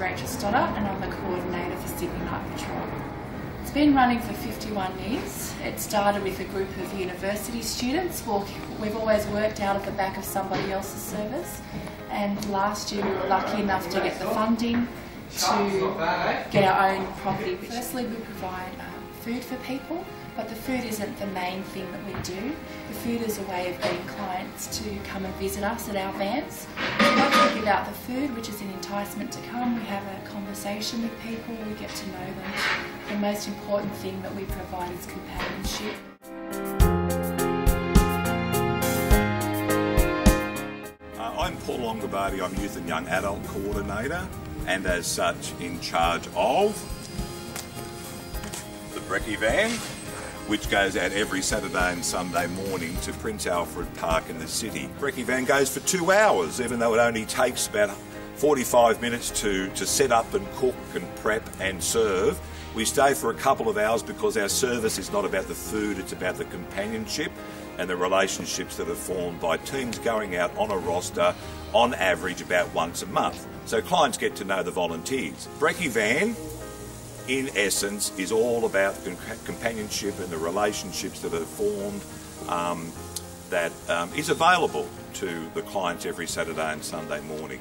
Rachel Stoddart and I'm the coordinator for Sydney Night Patrol. It's been running for 51 years. It started with a group of university students. We've always worked out of the back of somebody else's service and last year we were lucky enough to get the funding to get our own property. Firstly we provide um, food for people but the food isn't the main thing that we do. The food is a way of getting clients to come and visit us at our vans. Once we give out the food, which is an enticement to come, we have a conversation with people, we get to know them. The most important thing that we provide is companionship. Uh, I'm Paul Longobardi, I'm Youth and Young Adult Coordinator and as such in charge of the Brekkie Van which goes out every Saturday and Sunday morning to Prince Alfred Park in the city. Brekkie Van goes for two hours, even though it only takes about 45 minutes to, to set up and cook and prep and serve. We stay for a couple of hours because our service is not about the food, it's about the companionship and the relationships that are formed by teams going out on a roster on average about once a month. So clients get to know the volunteers. Brekkie Van in essence, is all about companionship and the relationships that are formed um, that um, is available to the clients every Saturday and Sunday morning.